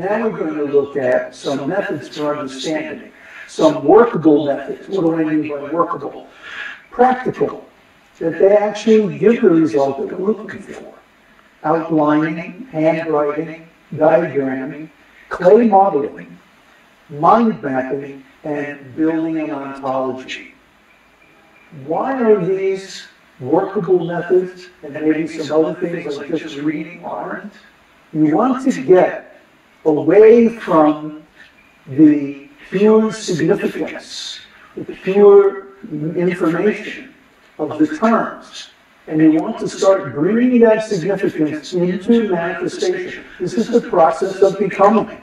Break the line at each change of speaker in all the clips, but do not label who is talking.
Now we're going to look at some methods for understanding, some workable methods. What do I mean by workable? Practical, that they actually give the result that we're looking for. Outlining, handwriting, diagramming, clay modeling, mind mapping, and building an ontology. Why are these workable methods and maybe some other things like just reading aren't? You want to get away from the pure significance, the pure information of the terms. And you want to start bringing that significance into manifestation. This is the process of becoming.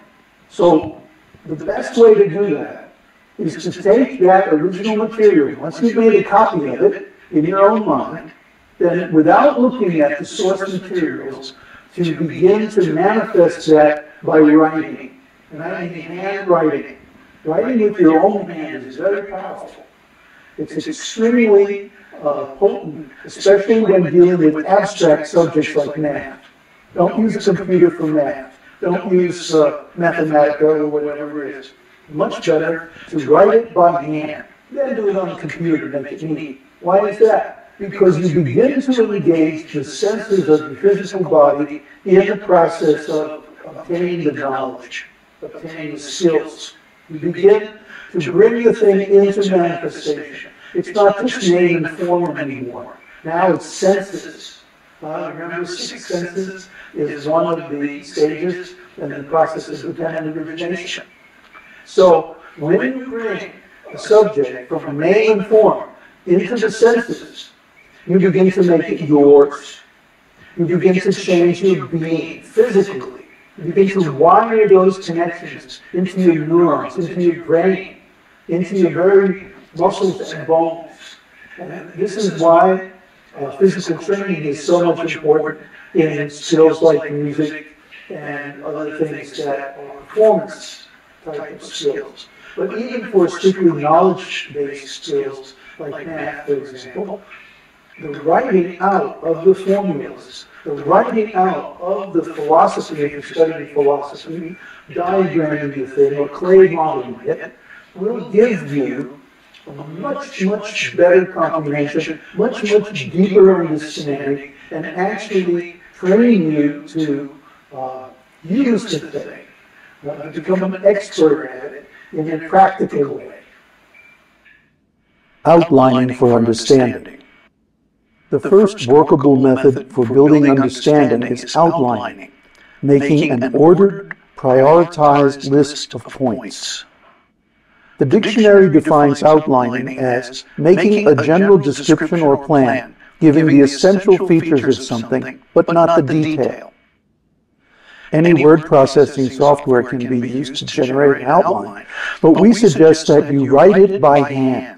So the best way to do that is to take that original material, once you've made a copy of it in your own mind, then without looking at the source materials, to begin to manifest that by writing. And I mean handwriting. Writing with your own hands is very powerful. It's extremely uh, potent, especially when dealing with abstract subjects like math. Don't use a computer for math. Don't use uh, Mathematica or whatever it is. Much better to write it by hand than do it on a computer to make it neat. Why is that? Because you begin to engage the senses of the physical body in the process of obtaining the knowledge, obtain the skills. You begin to bring the thing into manifestation. It's not just name and form anymore. Now it's senses. Uh, remember, six senses is one of the stages in the process of dependent origination. So when you bring a subject from name and form into the senses, you begin to make it yours. You begin to change your being physically. You begin to wire those connections into your neurons, into your brain, into your very muscles and bones. And this is why uh, physical training is so much important in skills like music and other things that are performance type of skills. But even for strictly knowledge-based skills, like math, for example, the writing out of the formulas, the writing out of the philosophy, if you're studying philosophy, diagramming the thing or clay modeling it, will give you a much, much better comprehension, much, much deeper understanding, and actually train you to uh, use the thing, uh, become an expert at it in a practical way.
Outlining for understanding. The first workable method for building understanding is outlining, making an ordered, prioritized list of points. The dictionary defines outlining as making a general description or plan, giving the essential features of something, but not the detail. Any word processing software can be used to generate an outline, but we suggest that you write it by hand.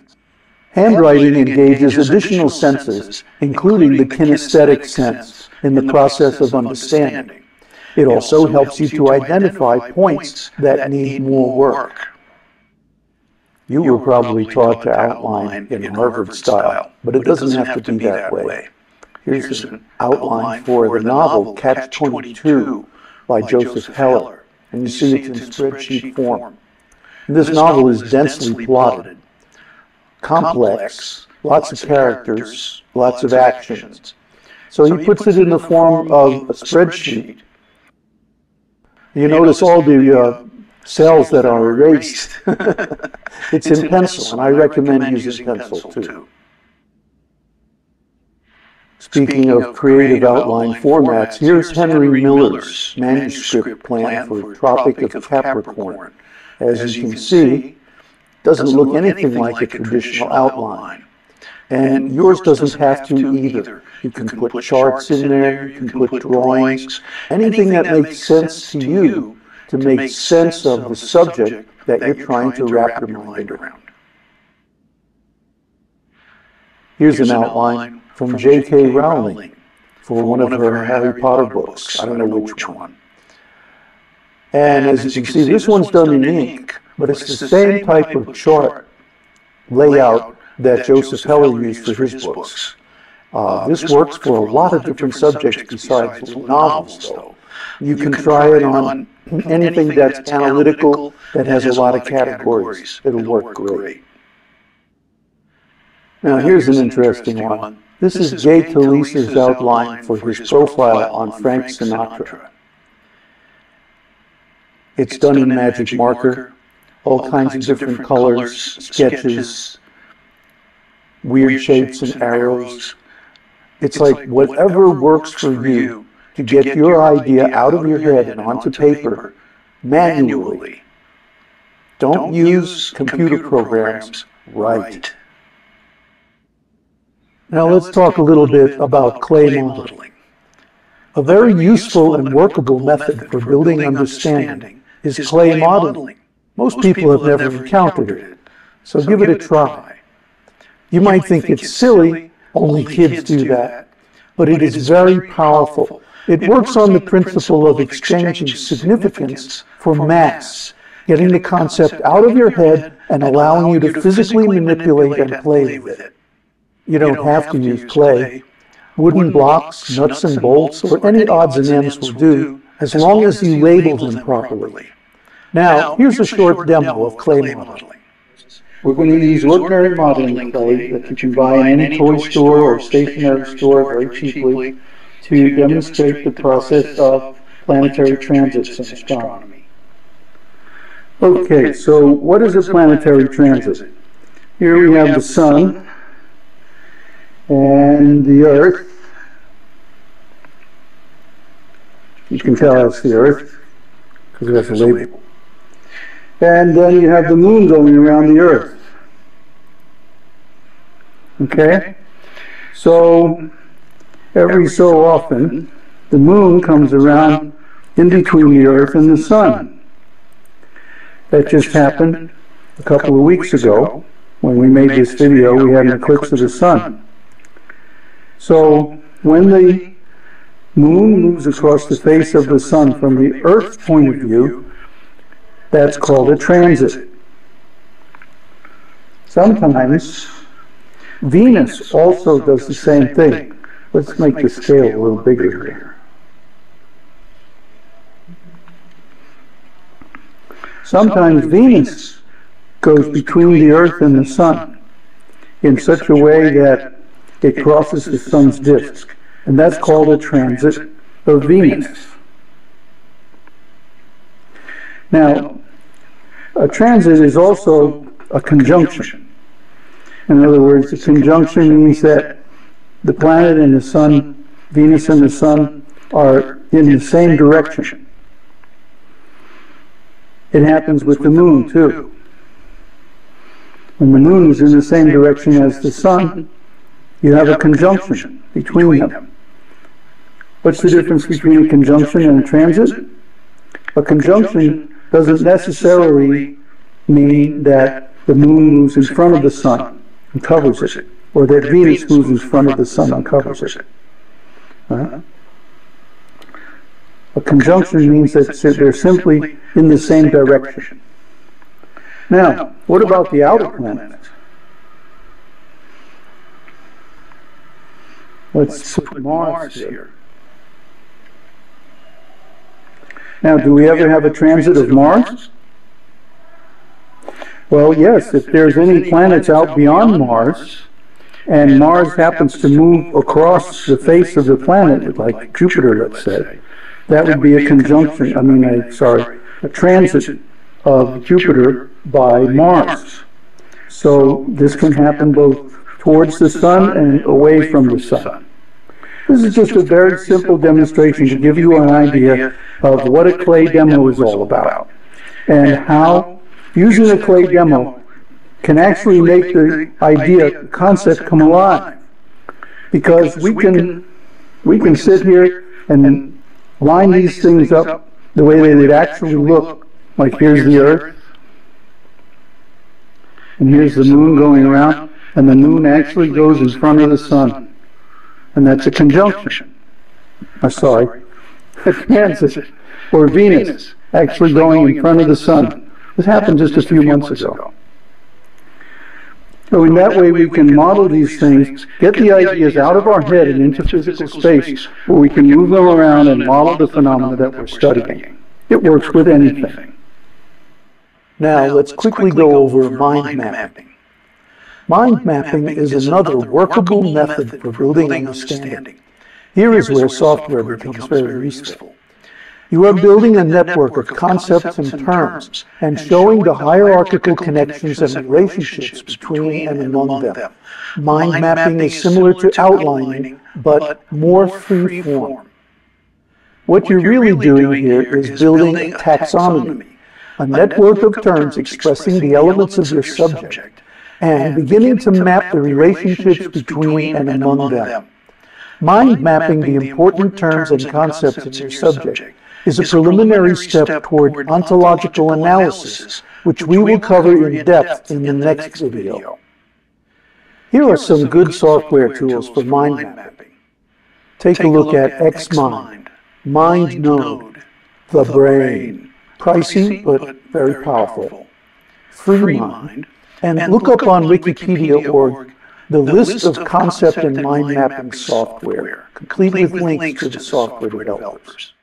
Handwriting engages additional senses, including the kinesthetic sense, in the process of understanding. It also helps you to identify points that need more work. You were probably taught to outline in Harvard style, but it doesn't have to be that way. Here's an outline for the novel Catch-22 by Joseph Heller, and you see it in spreadsheet form. This novel is densely plotted, complex, lots of characters, lots of actions. So he puts it in the form of a spreadsheet. You notice all the uh, cells that are erased. it's in pencil, and I recommend using pencil too. Speaking of creative outline formats, here's Henry Miller's manuscript plan for Tropic of Capricorn. As you can see, doesn't look anything like a traditional outline. And yours doesn't have to either. You can put charts in there, you can put drawings, anything that makes sense to you to make sense of the subject that you're trying to wrap your mind around. Here's an outline from J.K. Rowling for one of her Harry Potter books. I don't know which one. And as you can see, this one's done in ink, but it's the same type of chart layout that Joseph Heller used for his books. Uh, this works for a lot of different subjects besides novels, though. You can try it on anything that's analytical, that has a lot of categories. It'll work great. Now, here's an interesting one. This is Gay Talese's outline for his profile on Frank Sinatra. It's done in magic marker, all kinds of different colors, sketches, weird shapes and arrows. It's like whatever works for you to get your idea out of your head and onto paper manually. Don't use computer programs, Right. Now let's talk a little bit about clay modeling. A very useful and workable method for building understanding is clay modeling. Most people have never encountered it, so give it a try. You might think it's silly, only kids do that, but it is very powerful. It works on the principle of exchanging significance for mass, getting the concept out of your head and allowing you to physically manipulate and play with it. You don't have to use clay. Wooden blocks, nuts and bolts, or any odds and ends will do, as long as you label them properly. Now, here's a short demo of clay modeling.
We're going to use ordinary modeling clay that you can buy in any toy store or stationery store very cheaply to demonstrate the process of planetary transits in astronomy.
Okay, so what is a planetary transit? Here we have the sun, and the earth. You can tell it's the earth because it has a label. And then you have the moon going around the earth. Okay? So every so often, the moon comes around in between the earth and the sun. That just happened a couple of weeks ago. When we made this video, we had an eclipse of the sun. So when the moon moves across the face of the sun from the Earth's point of view, that's called a transit. Sometimes Venus also does the same thing. Let's make the scale a little bigger here. Sometimes Venus goes between the Earth and the Sun in such a way that it crosses the sun's disk, and that's called a transit of Venus. Now, a transit is also a conjunction. In other words, a conjunction means that the planet and the sun, Venus and the sun, are in the same direction. It happens with the moon, too. When the moon is in the same direction as the sun, you have a conjunction between them. What's the difference between a conjunction and a transit? A conjunction doesn't necessarily mean that the moon moves in front of the sun and covers it, or that Venus moves in front of the sun and covers it. Right? A conjunction means that they're simply in the same direction. Now, what about the outer planets? Let's put Mars here. Now, do we ever have a transit of Mars? Well, yes, if there's any planets out beyond Mars, and Mars happens to move across the face of the planet, like Jupiter, let's say, that would be a conjunction, I mean, a, sorry, a transit of Jupiter by Mars. So this can happen both towards the sun and away from the sun. This is just a very simple demonstration to give you an idea of what a clay demo is all about and how using a clay demo can actually make the idea, concept come alive. Because we can, we can sit here and line these things up the way they would actually look. Like here's the earth, and here's the moon going around, and the moon actually goes in front of the sun. And that's a conjunction. I'm sorry, a transit, or Venus actually going in front of the sun. This happened just a few months ago.
So in that way, we can model these things, get the ideas out of our head and into physical space where we can move them around and model the phenomena that we're studying. It works with anything.
Now, let's quickly go over mind mapping. Mind mapping is another workable method for building understanding. Here is where software becomes very useful. You are building a network of concepts and terms and showing the hierarchical connections and relationships between and among them. Mind mapping is similar to outlining, but more free form. What you're really doing here is building a taxonomy, a network of terms expressing the elements of your subject, and beginning to map the relationships between and among them. Mind mapping the important terms and concepts in your subject is a preliminary step toward ontological analysis, which we will cover in depth in the next video. Here are some good software tools for mind mapping. Take a look at XMind, MindNode, The Brain, pricey but very powerful, FreeMind, and look up on Wikipedia.org the list of concept and mind mapping software, complete with links to the software developers.